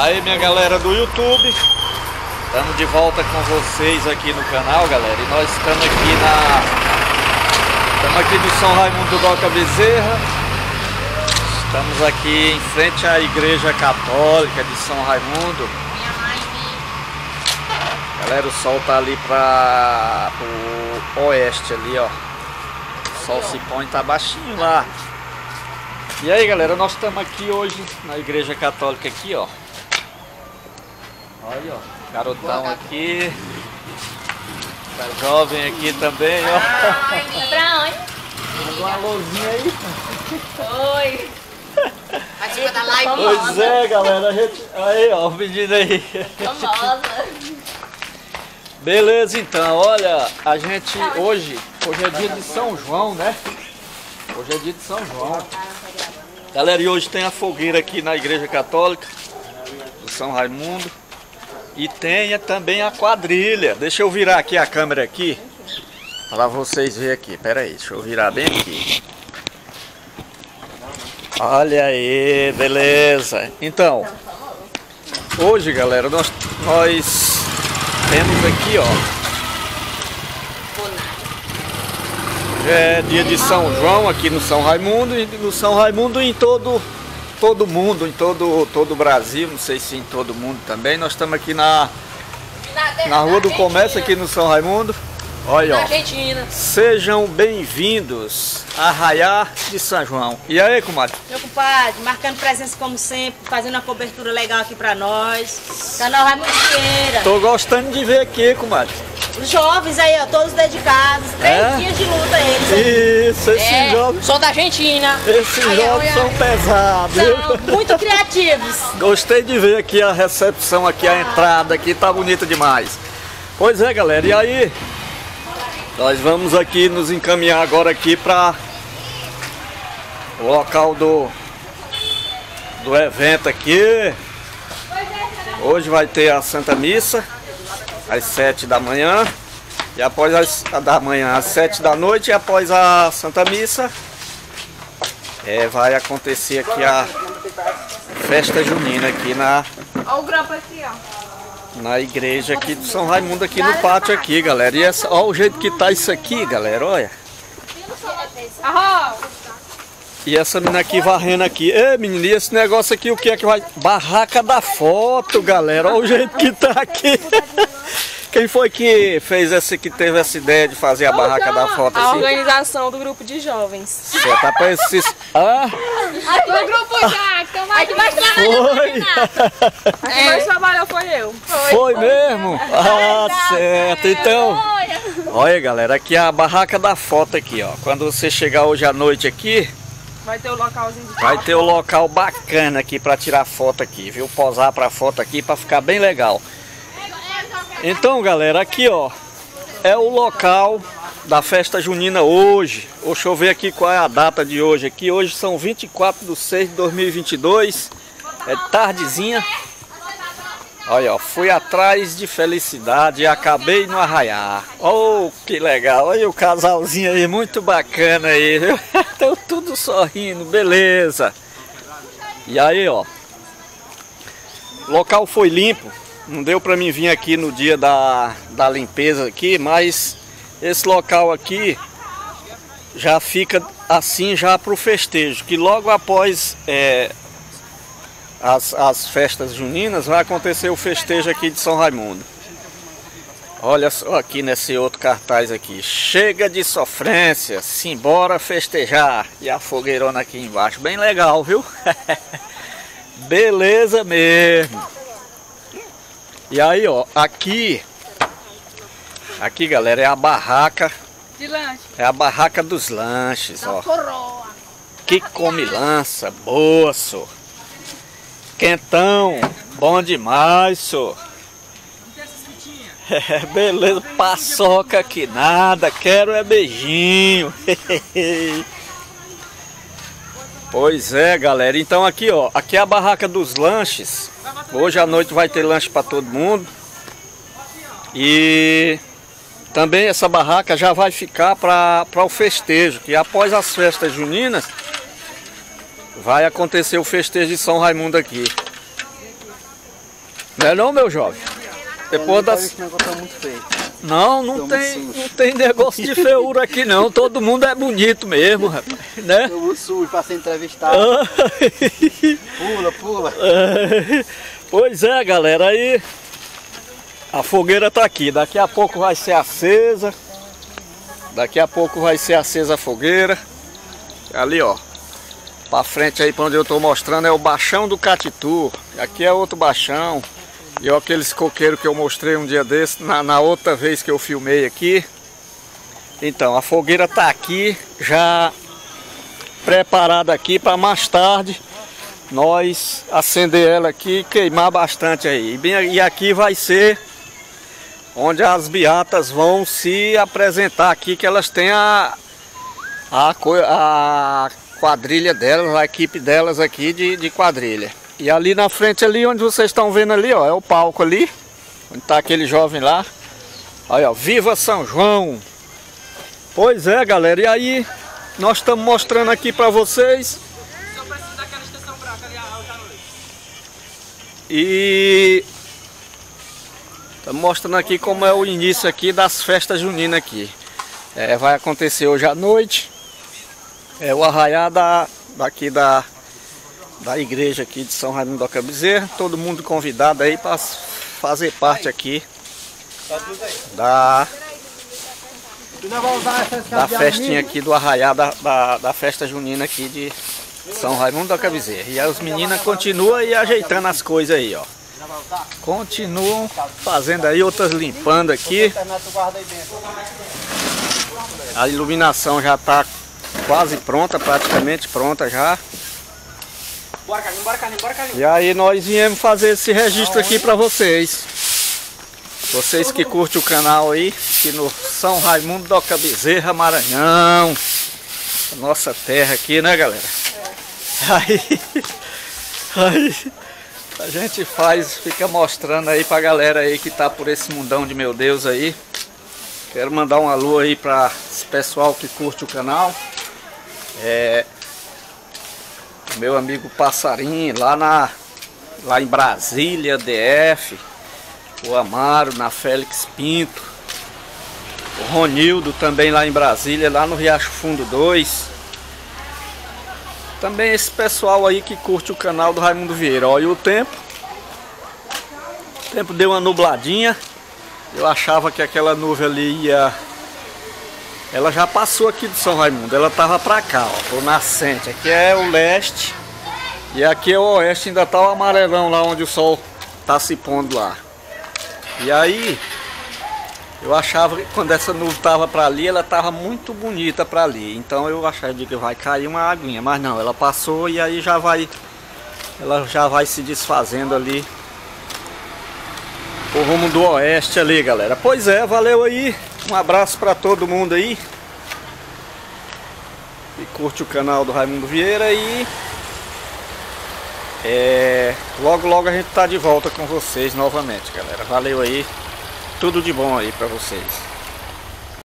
Aí minha galera do YouTube, estamos de volta com vocês aqui no canal, galera. E nós estamos aqui na. Estamos aqui no São Raimundo Doca Bezerra. Estamos aqui em frente à Igreja Católica de São Raimundo. Galera, o sol tá ali para o oeste ali, ó. O sol se põe, tá baixinho lá. E aí, galera, nós estamos aqui hoje na Igreja Católica aqui, ó. Olha, ó, garotão aqui. Tá jovem aqui também, ó. Pra onde? Manda uma alôzinha aí. Oi. Participa da live. Pois é, galera, a gente... Aí, ó, o menino aí. Famosa. Beleza, então, olha, a gente hoje, hoje é dia de São João, né? Hoje é dia de São João. Galera, e hoje tem a fogueira aqui na Igreja Católica do São Raimundo. E tem também a quadrilha. Deixa eu virar aqui a câmera aqui para vocês verem aqui. Pera aí, deixa eu virar bem aqui. Olha aí, beleza. Então, hoje, galera, nós, nós temos aqui, ó. É dia de São João aqui no São Raimundo e no São Raimundo em todo todo mundo, em todo todo o Brasil, não sei se em todo mundo também. Nós estamos aqui na na Rua do Comércio aqui no São Raimundo. Olha, ó. Argentina. Sejam bem-vindos a Arraiá de São João. E aí, comadre? Meu compadre, marcando presença como sempre, fazendo uma cobertura legal aqui pra nós. Canal Raimundo Vieira. Tô gostando de ver aqui, comadre. Os jovens aí, ó, todos dedicados. Três É? dias de luta eles. Isso, esses É, jogos, Sou da Argentina. esses Ai, jogos ai, são ai. pesados. São muito criativos. Gostei de ver aqui a recepção, aqui a entrada aqui, tá bonita demais. Pois é, galera, e aí? Nós vamos aqui nos encaminhar agora aqui para o local do do evento aqui. Hoje vai ter a Santa Missa às 7 da manhã. E após as da manhã às 7 da noite e após a Santa Missa é, vai acontecer aqui a festa junina aqui na, Olha o grampo aqui, ó. na igreja aqui do São Raimundo aqui no pátio aqui, galera. E essa, ó o jeito que tá isso aqui, galera, olha. E essa menina aqui varrendo aqui. Ei, menina, e esse negócio aqui, o que é que vai? Barraca da foto, galera. Olha o jeito que tá aqui. Quem foi que fez essa, que teve essa ideia de fazer a barraca da foto A assim? organização do grupo de jovens. Você tá pra esses... Ah, Do grupo já, que que mais trabalhou foi! A que mais trabalhou foi eu. Foi mesmo? Ah, certo. Então, olha galera, aqui é a barraca da foto aqui, ó. Quando você chegar hoje à noite aqui, Vai ter o localzinho de vai ter o local bacana aqui para tirar foto aqui, viu? Posar para foto aqui para ficar bem legal. Então, galera, aqui, ó, é o local da festa junina hoje. Deixa eu ver aqui qual é a data de hoje aqui. Hoje são 24 de 6 de 2022. É tardezinha. Olha, ó, fui atrás de felicidade e acabei no arraiar. Oh, que legal. Olha o casalzinho aí, muito bacana aí, viu? Tudo sorrindo, beleza. E aí, ó. Local foi limpo. Não deu pra mim vir aqui no dia da, da limpeza aqui, mas esse local aqui já fica assim já pro festejo, que logo após é, as, as festas juninas, vai acontecer o festejo aqui de São Raimundo. Olha só aqui nesse outro cartaz aqui. Chega de sofrência, simbora festejar. E a fogueirona aqui embaixo. Bem legal, viu? Beleza mesmo. E aí, ó, aqui... Aqui, galera, é a barraca. De lanche. É a barraca dos lanches, ó. Coroa. Que come lança, boa, só. Quentão, bom demais, só. É, beleza, paçoca que nada, quero é beijinho. pois é, galera. Então aqui, ó, aqui é a barraca dos lanches. Hoje à noite vai ter lanche para todo mundo. E também essa barraca já vai ficar para o festejo, que após as festas juninas vai acontecer o festejo de São Raimundo aqui. Não é não, meu jovem? Depois das... Esse negócio tá muito feio. Não, não tem, sujo. não tem negócio de feiura aqui não. Todo mundo é bonito mesmo, rapaz. Né? Muito sujo pra ser entrevistado. Pula, pula. É, Pois é, galera, aí a fogueira tá aqui. Daqui a pouco vai ser acesa. Daqui a pouco vai ser acesa a fogueira. Ali, ó. Pra frente aí, pra onde eu tô mostrando, é o baixão do Catitu. Aqui é outro baixão. E ó, aqueles coqueiros que eu mostrei um dia desse, na, na outra vez que eu filmei aqui. Então, a fogueira tá aqui, já preparada aqui para mais tarde nós acender ela aqui e queimar bastante aí. E, bem, e aqui vai ser onde as beatas vão se apresentar aqui, que elas têm a, a, a quadrilha delas, a equipe delas aqui de, de quadrilha. E ali na frente ali, onde vocês estão vendo ali, ó, é o palco ali, onde está aquele jovem lá. Aí, ó, Viva São João! Pois é, galera, e aí nós estamos mostrando aqui para vocês. E estamos mostrando aqui como é o início aqui das festas juninas aqui. É, vai acontecer hoje à noite. É o arraiá da, daqui da, da igreja aqui de São Raimundo da Bezerra. Todo mundo convidado aí para fazer parte aqui da, da festinha aqui do arraiá da, da, da festa junina aqui de São Raimundo da Bezerra. E aí os meninas continuam aí ajeitando as coisas aí, ó. Continuam fazendo aí, outras limpando aqui. A iluminação já está quase pronta, praticamente pronta já. Bora, Carlinhos, bora, Carlinhos, bora, Carlinhos. E aí nós viemos fazer esse registro aqui para vocês. Vocês que curtem o canal aí, aqui no São Raimundo da Bezerra, Maranhão. Nossa terra aqui, né galera? Aí, aí a gente faz, fica mostrando aí pra galera aí que tá por esse mundão de meu Deus aí. Quero mandar um alô aí para esse pessoal que curte o canal. É, meu amigo Passarinho, lá, na, lá em Brasília, DF. O Amaro, na Félix Pinto. O Ronildo também lá em Brasília, lá no Riacho Fundo 2. Também esse pessoal aí que curte o canal do Raimundo Vieira. Olha o tempo. O tempo deu uma nubladinha. Eu achava que aquela nuvem ali ia. Ela já passou aqui de São Raimundo. Ela tava pra cá, ó. O nascente. Aqui é o leste. E aqui é o oeste. Ainda tá o amarelão lá onde o sol tá se pondo lá. E aí. Eu achava que quando essa nuvem tava para ali, ela tava muito bonita para ali. Então eu achava que vai cair uma aguinha, mas não, ela passou e aí já vai ela já vai se desfazendo ali o rumo do oeste ali, galera. Pois é, valeu aí. Um abraço para todo mundo aí. E curte o canal do Raimundo Vieira e é, logo logo a gente tá de volta com vocês novamente, galera. Valeu aí. Tudo de bom aí pra vocês.